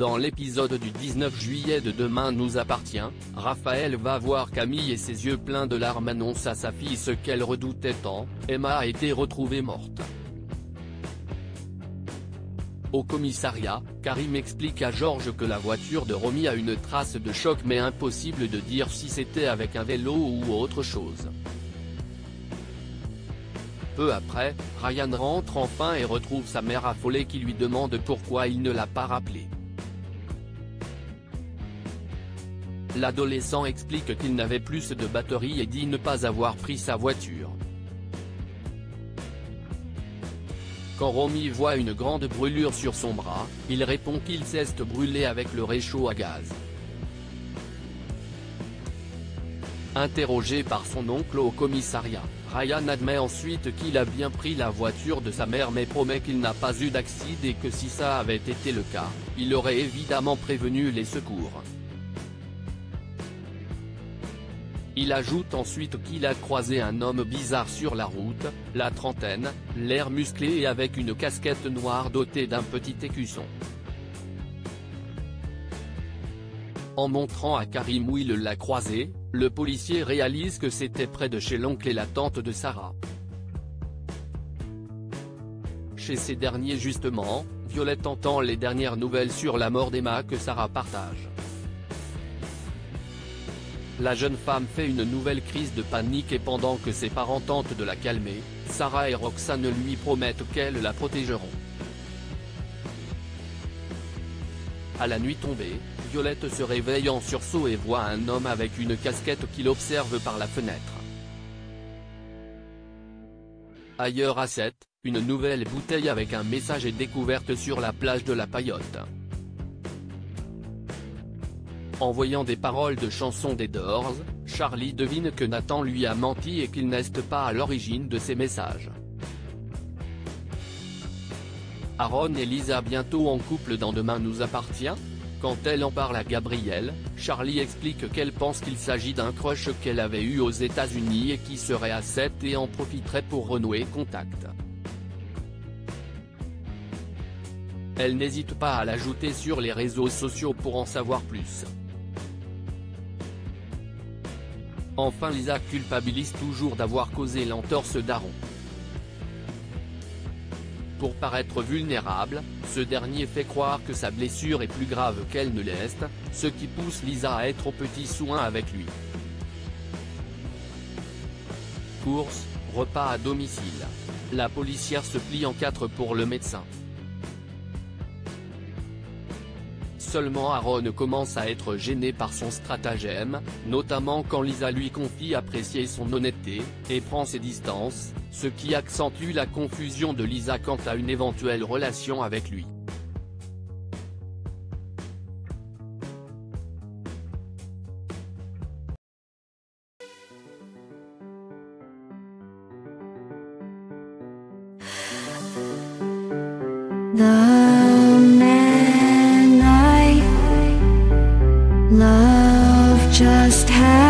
Dans l'épisode du 19 juillet de Demain nous appartient, Raphaël va voir Camille et ses yeux pleins de larmes annoncent à sa fille ce qu'elle redoutait tant, Emma a été retrouvée morte. Au commissariat, Karim explique à Georges que la voiture de Romy a une trace de choc mais impossible de dire si c'était avec un vélo ou autre chose. Peu après, Ryan rentre enfin et retrouve sa mère affolée qui lui demande pourquoi il ne l'a pas rappelé. L'adolescent explique qu'il n'avait plus de batterie et dit ne pas avoir pris sa voiture. Quand Romy voit une grande brûlure sur son bras, il répond qu'il s'est brûlé avec le réchaud à gaz. Interrogé par son oncle au commissariat, Ryan admet ensuite qu'il a bien pris la voiture de sa mère mais promet qu'il n'a pas eu d'accident et que si ça avait été le cas, il aurait évidemment prévenu les secours. Il ajoute ensuite qu'il a croisé un homme bizarre sur la route, la trentaine, l'air musclé et avec une casquette noire dotée d'un petit écusson. En montrant à Karim où il l'a croisé, le policier réalise que c'était près de chez l'oncle et la tante de Sarah. Chez ces derniers justement, Violette entend les dernières nouvelles sur la mort d'Emma que Sarah partage. La jeune femme fait une nouvelle crise de panique et pendant que ses parents tentent de la calmer, Sarah et Roxane lui promettent qu'elles la protégeront. À la nuit tombée, Violette se réveille en sursaut et voit un homme avec une casquette qu'il observe par la fenêtre. Ailleurs à 7, une nouvelle bouteille avec un message est découverte sur la plage de la Paillote. En voyant des paroles de chansons des Doors, Charlie devine que Nathan lui a menti et qu'il n'est pas à l'origine de ces messages. Aaron et Lisa bientôt en couple dans Demain nous appartient Quand elle en parle à Gabriel, Charlie explique qu'elle pense qu'il s'agit d'un crush qu'elle avait eu aux États-Unis et qui serait à 7 et en profiterait pour renouer contact. Elle n'hésite pas à l'ajouter sur les réseaux sociaux pour en savoir plus. Enfin Lisa culpabilise toujours d'avoir causé l'entorse d'Aaron. Pour paraître vulnérable, ce dernier fait croire que sa blessure est plus grave qu'elle ne l'est, ce qui pousse Lisa à être au petit soin avec lui. Course, repas à domicile. La policière se plie en quatre pour le médecin. Seulement Aaron commence à être gêné par son stratagème, notamment quand Lisa lui confie apprécier son honnêteté, et prend ses distances, ce qui accentue la confusion de Lisa quant à une éventuelle relation avec lui. 날 just have